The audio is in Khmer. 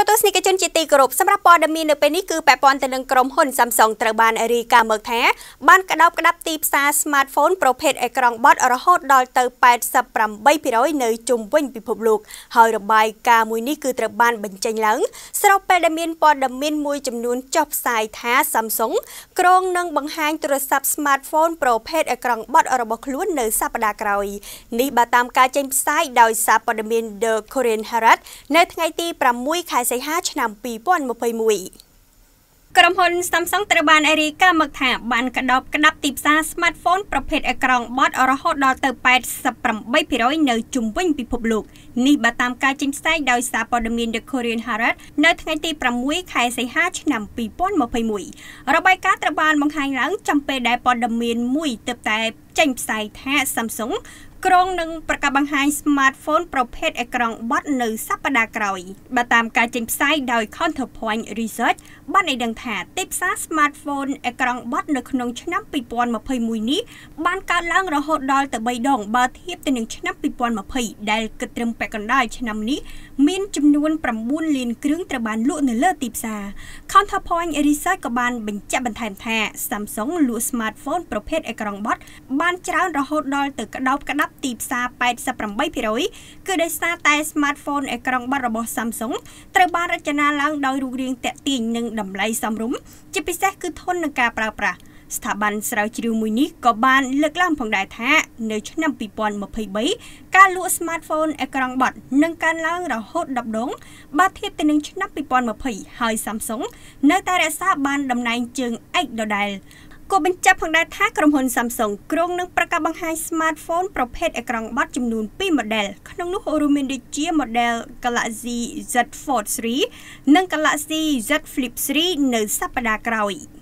រទស្សនិកជនជាទីគោរពសម្រាប់ព័ត៌មាននៅពេលនេះគឺពាក់ព័ន្ធទៅនឹងក្រុមហ៊ុន Samsung ត្រូវបានរាយការណ៍មកថាបានក្តោបក្តាប់ទីផ្សារ smartphone ប្រភេទអេក្រង់បត់រហូតដល់ទៅ88%នៅជុំវិញពិភពលោកហើយរបាយការណ៍មួយនេះគឺត្រូវបានបញ្ចេញឡើងស្របពេលដែលមានព័ត៌មានមួយចំនួនចុះផ្សាយថា Samsung ក្រុងនឹងបង្ហាញទូរស័ព្ទ smartphone ប្រភេទអេក្រង់បត់របស់ខ្លួននៅសប្តាហ៍ក្រោយនេះបើតាមការចេញផ្សាយដោយសារព័ត៌មាន The Korean Herald នៅថ្ងៃទី6ខែសីហាឆ្នាំ2021ក្រុមហ៊ុន Samsung ត្រូវបានរាយការណ៍មកថាបានក្តោបក្តាប់ទីផ្សារ smartphone ប្រភេទអេក្រង់បត់រហូតដល់ទៅ88%នៅជុំវិញពិភពលោកនេះបើតាមការចេញផ្សាយដោយសារព័ត៌មាន The Korean Herald នៅថ្ងៃទី6ខែសីហាឆ្នាំ2021របាយការណ៍ត្រូវបានបង្ហាញឡើងចំពេលដែលព័ត៌មានមួយទើបតែចេញផ្សាយថា Samsung ក្រុងនឹងប្រកាសបង្ហាញ smartphone ប្រភេទអេក្រង់បត់នៅសប្តាហ៍ក្រោយបើតាមការចេញផ្សាយដោយ Counterpoint Research បានឲ្យដឹងថាទីផ្សារ smartphone អេក្រង់បត់នៅក្នុងឆ្នាំ2021នេះបានកើនឡើងរហូតដល់ទៅ3ដងបើធៀបទៅនឹងឆ្នាំ2020ដែលគិតត្រឹមពាក់កណ្ដាលឆ្នាំនេះមានចំនួន9លានគ្រឿងត្រូវបានលក់នៅលើទីផ្សារ Counterpoint Research ក៏បានបញ្ជាក់បន្ថែមថា Samsung លក់ smartphone ប្រភេទអេក្រង់បត់បានច្រើនរហូតដល់ទៅក្តោបក្តាប់ប់ទីផ្សារ88%គឺដោយសារតែ smartphone អេក្រង់បត់របស់ Samsung ត្រូវបានរចនាឡើងដោយរូបរាងទាក់ទាញនិងតម្លៃសមរម្យជាពិសេសគឺធន់នឹងការប្រើប្រាស់ស្ថាប័នស្រាវជ្រាវមួយនេះក៏បានលើកឡើងផងដែរថា នៅឆ្នាំ2023ការលក់ smartphone អេក្រង់បត់នឹងកើនឡើងរហូត10ដងបើធៀបទៅនឹងឆ្នាំ2020ហើយ Samsung នៅតែរក្សាបានតំណែងជើងឯកដដែល ក៏បញ្ជាក់ផងដែរថាក្រុមហ៊ុន Samsung ក្រុងនឹងប្រកាសបង្ហាញ smartphone ប្រភេទអេក្រង់បត់ចំនួន2 model ក្នុងនោះរួមមានដូចជា model Galaxy Z Fold 3និង Galaxy Z Flip 3នៅសប្តាហ៍ក្រោយ។